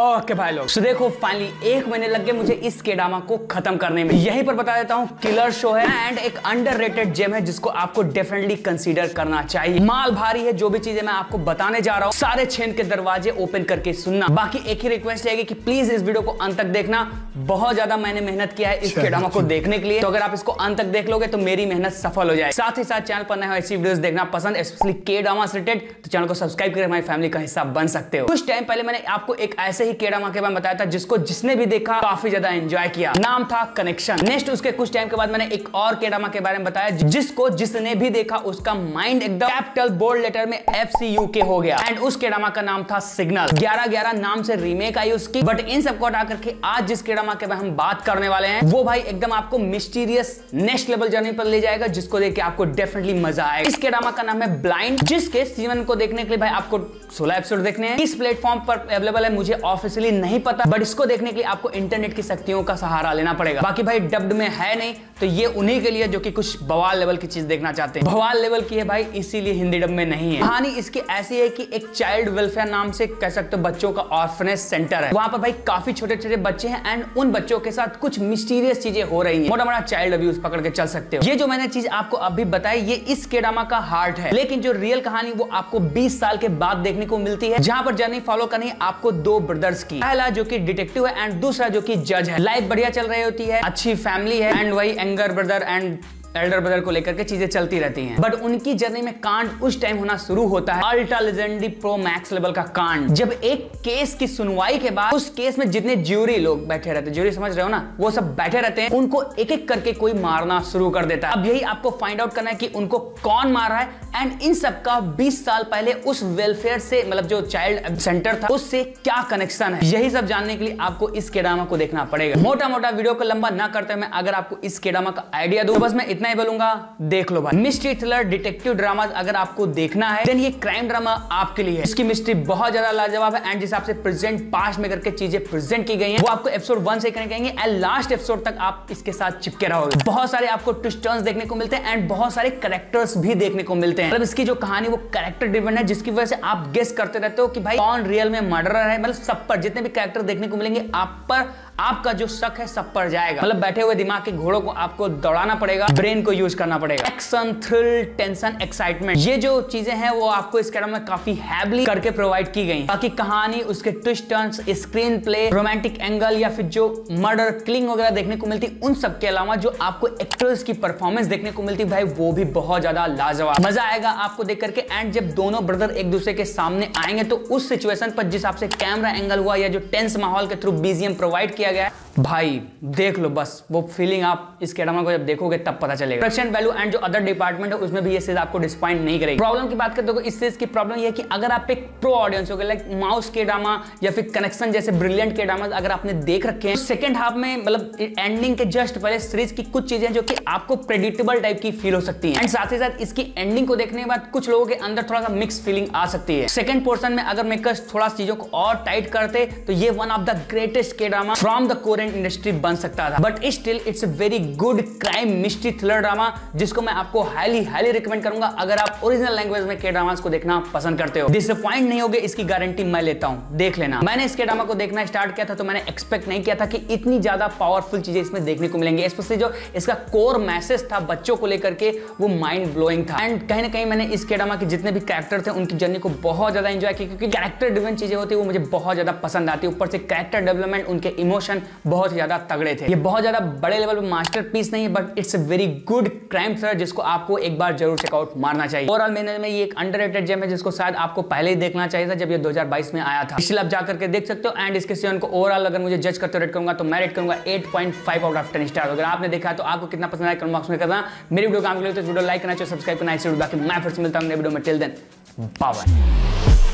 Okay भाई लोग। So देखो फाइनली एक महीने लग गए मुझे इस केडामा को खत्म करने में। यहीं पर बता देता हूँ किलर शो है एंड एक अंडररेटेड जेम है जिसको आपको डेफिनेटली कंसीडर करना चाहिए। माल भारी है जो भी चीज़ें मैं आपको बताने जा रहा हूँ सारे छेन के दरवाजे ओपन करके सुनना। बाकी एक ही रिक्वेस्ट रहेगी कि प्लीज़ इस वीडियो को अंत तक देखना। बहुत ज़्यादा मैंने मेहनत किया है इस केडामा को देखने के लिए। तो अगर आप इसको अंत तक देख लोगे तो मेरी मेहनत सफल हो जाए साथ ही साथ चैनल पर नए ऐसी वीडियोस देखना पसंद स्पेशली केडामा से रिलेटेड तो चैनल को सब्सक्राइब करके हमारी फैमिली का हिस्सा बन सकते हो। कुछ टाइम पहले मैंने आपको एक ऐसे ही केडामा के बारे में बताया था, जिसको जिसने भी देखा, काफ़ी ज़्यादा एंजॉय किया। नाम था कनेक्शन नेक्स्ट उसके कुछ टाइम के बाद मैंने एक और केडामा के बारे में बताया, जिसको जिसने भी देखा, उसका माइंड एकदम कैपिटल बोल्ड लेटर में एफ़ सी यू के हो गया। एंड उस केडामा का नाम था सिग्नल ग्यारह ग्यारह नाम से रीमेक आई उसकी बट इन सबको हटा करके आज जिस केडामा के हम बात करने वाले हैं, वो भाई एकदम आपको मिस्टीरियस नेक्स्ट लेवल जर्नी पर ले जाएगा, जिसको देख के आपको डेफिनेटली मज़ा आएगा। इस केडामा का नाम है ब्लाइंड जिसके सीज़न को देखने के लिए भाई आपको सोलह एपिसोड देखने हैं। इस प्लेटफॉर्म पर अवेलेबल है, मुझे ऑफिशियली नहीं पता बट इसको देखने के लिए आपको इंटरनेट की शक्तियों का सहारा लेना पड़ेगा। बाकी भाई डब्ड में है नहीं तो ये उन्हीं के लिए जो कि कुछ बवाल लेवल की चीज़ देखना चाहते हैं। बवाल लेवल की है भाई, इसीलिए हिंदी डब में नहीं है। कहानी इसकी ऐसी है कि एक चाइल्ड वेलफेयर नाम से कह सकते हो बच्चों का ऑर्फनेज सेंटर है। वहाँ पर भाई काफ़ी छोटे छोटे बच्चे हैं एंड उन बच्चों के साथ कुछ मिस्टीरियस चीज़ें हो रही है। मोटा मोटा चाइल्ड अब्यूज पकड़ के चल सकते हो। ये जो मैंने चीज़ आपको अभी बताई, ये इस केडामा का हार्ट है। लेकिन जो रियल कहानी वो आपको 20 साल के बाद देखने को मिलती है। जहाँ पर जर्नी फॉलो करनी आपको दो ब्रदर्स की। पहला जो कि डिटेक्टिव है एंड दूसरा जो कि जज है। लाइफ बढ़िया चल रही होती है, अच्छी फैमिली है एंड वही younger brother and elder brother को लेकर के चीज़ें चलती रहती हैं। बट उनकी जर्नी में कांड उस टाइम होना शुरू होता है। Ultra legendary pro max level का कांड। जब एक केस की सुनवाई के बाद उस केस में जितने ज्यूरी लोग बैठे रहते ज्यूरी समझ रहे हो ना? वो सब बैठे रहते हैं। उनको एक एक करके कोई मारना शुरू कर देता है। अब यही आपको फाइंड आउट करना है कि उनको कौन मार रहा है। एंड इन सब का 20 साल पहले उस वेलफेयर से मतलब जो चाइल्ड सेंटर था, उससे क्या कनेक्शन है? यही सब जानने के लिए आपको इस केडामा को देखना पड़ेगा। मोटा मोटा वीडियो को लंबा ना करते मैं अगर आपको इस केडामा का आइडिया दूँ, बस मैं इतना ही बोलूँगा, देख लो भाई। मिस्ट्री थ्रिलर डिटेक्टिव ड्रामा अगर आपको देखना है देन ये क्राइम ड्रामा आपके लिए है। इसकी मिस्ट्री बहुत ज़्यादा लाजवाब है एंड जिस हिसाब से प्रेजेंट पास्ट में करके चीज़ें प्रेजेंट की गई हैं, वो आपको एपिसोड वन से करेंगे एंड लास्ट एपिसोड तक आप इसके साथ चिपके रहोगे। बहुत सारे आपको ट्विस्ट टर्न्स देखने को मिलते हैं एंड बहुत सारे करेक्टर्स भी देखने को मिलते हैं। मतलब इसकी जो कहानी, वो करेक्टर ड्रिवन है, जिसकी वजह से आप गेस करते रहते हो कि भाई कौन रियल में मर्डरर है। मतलब सब पर जितने भी कैरेक्टर देखने को मिलेंगे, आप पर आपका जो शक है सब पर जाएगा। मतलब बैठे हुए दिमाग के घोड़ों को आपको दौड़ाना पड़ेगा, ब्रेन को यूज़ करना पड़ेगा। एक्शन, थ्रिल, टेंशन, एक्साइटमेंट, ये जो चीज़ें हैं वो आपको इस कैडम में काफ़ी हैवली करके प्रोवाइड की गई बाकी कहानी, उसके twist screenplay romantic angle या फिर जो मर्डर किलिंग वगैरह देखने को मिलती, उन सब के अलावा जो आपको एक्टर्स की परफॉर्मेंस देखने को मिलती, भाई, वो भी बहुत ज़्यादा लाजवाब। मज़ा आएगा आपको देख करके एंड जब दोनों ब्रदर एक दूसरे के सामने आएँगे तो उस सिचुएशन पर जिस आपसे कैमरा एंगल हुआ या जो टेंस माहौल के थ्रू बीजीएम प्रोवाइड किया गया है। भाई, देख लो, बस, वो फीलिंग आप इस कैडमा को जब देखोगे, तब पता चलेगा। प्रोडक्शन वैल्यू एंड जो अदर डिपार्टमेंट है, उसमें भी ये चीज़ आपको डिसपॉइंट नहीं करेगी। प्रॉब्लम की बात करते हो इस चीज़ की प्रॉब्लम ये है कि अगर आप एक प्रो ऑडियंस हो गए लाइक माउस के ड्रामा या फिर कनेक्शन जैसे ब्रिलियंट के ड्रामा अगर आपने देख रखे हैं सेकंड हाफ़ में मतलब एंडिंग के जस्ट पहले सीरीज़ की कुछ चीज़ें जो कि आपको प्रेडिक्टेबल टाइप की फील हो सकती है। एंड साथ ही साथ इसकी एंडिंग को देखने के बाद कुछ लोगों के अंदर थोड़ा सा मिक्स फीलिंग आ सकती है। सेकंड पोर्सन में अगर मेकर्स थोड़ा चीज़ों को और टाइट करते तो ये one of the greatest K drama from the Korean industry बन सकता था। But still it's very good crime mystery thriller drama जिसको मैं आपको हाईली हाईली रिकमेंड करूँगा। अगर आप ओरिजिनल लैंग्वेज में के ड्रामास को देखना पसंद करते हो। डिसअपॉइंट नहीं होगे, इसकी गारंटी मैं लेता हूँ। देख लेना। मैंने इस के ड्रामा को देखना स्टार्ट किया था तो मैंने एक्सपेक्ट नहीं किया था कि इतनी ज़्यादा पावरफुल चीज़ें इसमें देखने को मिलेंगे। स्पेशली जो इसका कोर मैसेज था बच्चों को लेकर के, वो माइंड ब्लोइंग था। एंड कहीं ना कहीं मैंने इस के ड्रामा के जितने भी कैरेक्टर थे, उनकी जर्नी को बहुत ज़्यादा एंजॉय किया, क्योंकि कैरेक्टर ड्रिवन चीज़ें होती है, वो मुझे बहुत ज़्यादा पसंद आती है। ऊपर से कैरेक्टर डेवलपमेंट उनके इमोशन बहुत ज़्यादा तगड़े थे। ये बहुत ज़्यादा बड़े लेवल पे मास्टर पीस नहीं है but it's very good crime thriller जिसको आपको एक बार ज़रूर चेकआउट मारना चाहिए। ओवरऑल मेरे में ये एक अंडररेटेड जेम है जिसको शायद आपको पहले ही देखना चाहिए था जब ये 2022 में आया था। इसलिए आप जाकर के देख सकते हो एंड इसके सीज़न को ओवरऑल अगर मुझे जज करते रेट करूँगा तो मैं रेट करूँगा 8.5 आउट ऑफ़ 10 स्टार अगर आपने देखा तो आपको कितना पसंद आया कमेंट बॉक्स में करना। मेरी वीडियो काम के लिए तो वीडियो लाइक करना चाहिए सब्सक्राइब करना चाहिए बाकी मैं फिर से मिलता हूँ वीडियो में। Till then bye